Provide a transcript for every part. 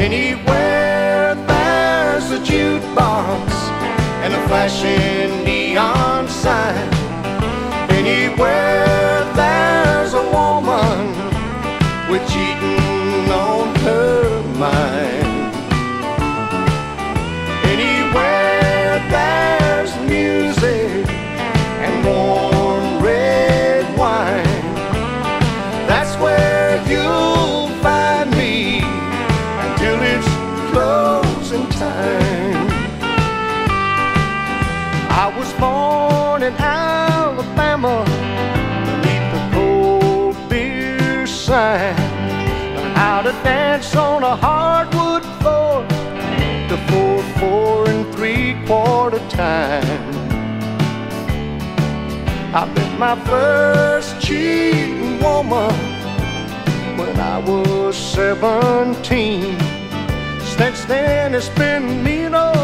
Anywhere there's a jukebox and a flashing neon sign. Anywhere I was born in Alabama beneath the cold beer sign. Learned how to dance on a hardwood floor to four, four, and three quarter time. I met my first cheating woman when I was 17. Since then, it's been me and.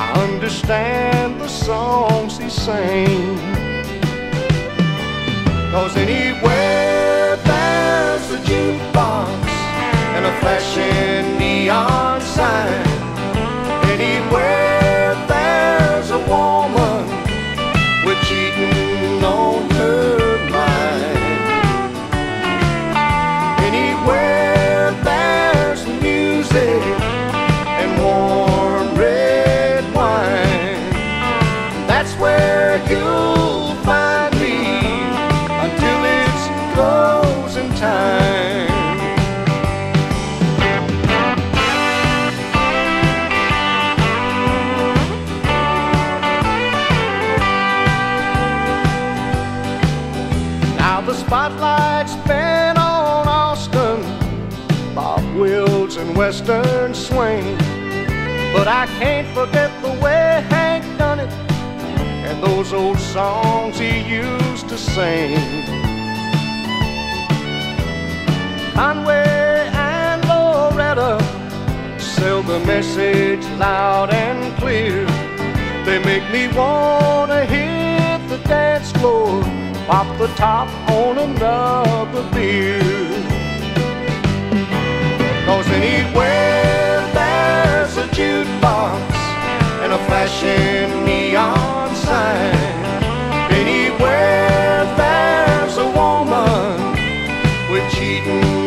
I understand the songs he sang. Cause anywhere spotlight's been on Austin, Bob Wills and Western Swing. But I can't forget the way Hank done it and those old songs he used to sing. Conway and Loretta sell the message loud and clear. They make me wanna hit the dance floor, pop the top on another beer. Cause anywhere there's a jukebox and a flashing neon sign. Anywhere there's a woman with cheating